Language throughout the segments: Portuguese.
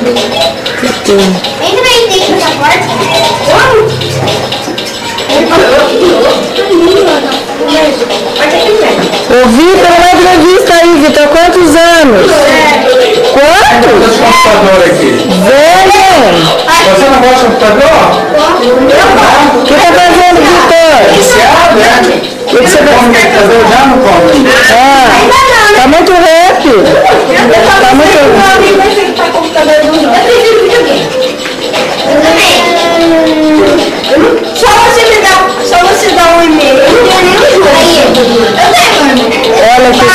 Entra aí dentro dessa porta. Ô Vitor, uma entrevista aí, Vitor, quantos anos? Quantos? Computador aqui. Velho! Você não gosta de computador? O que tá fazendo, Vitor? Viciado, é? O que você tá Come computador já não come?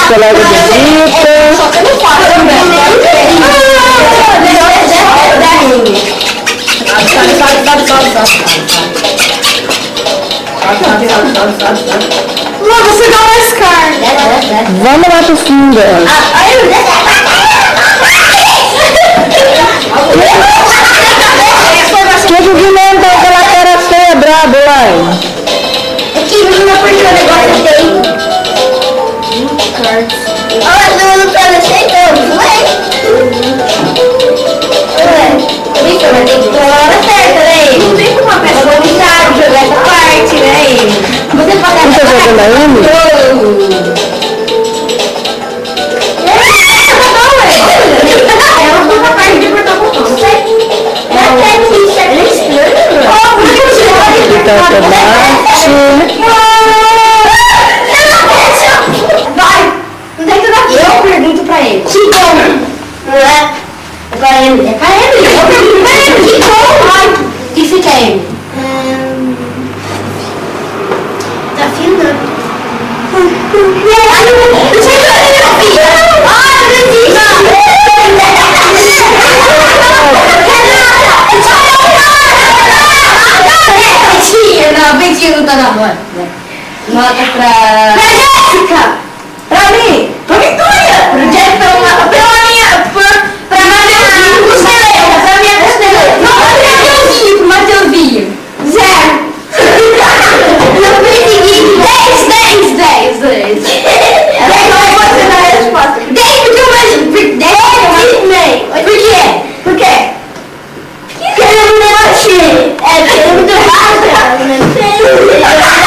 Colegas do Vitor. Só que eu não faço também. Mano, você dá mais carne. Vamos lá pro fundo. O Olha, não, não tá aceitando, ué? Ué, Vitor, vai ter que ir na hora certa, né? Não tem como uma pessoa vomitar, jogar essa parte, né? Você pode Não tá jogando ainda? Ela foi capaz de cortar o botão, não sei. Ela é estranho. Então, tomate. Vai! Onde é que daqui? Eu pergunto pra ele. Que bom! Não é? É pra ele. É pra ele. Eu pergunto pra ele. Que bom! Vai! O que quer, ele? Tá afinando. Ai, eu sei que ele é filha. Ai, não existe. Não, mentira, não tá na hora. Nota pra... Pra Jéssica! I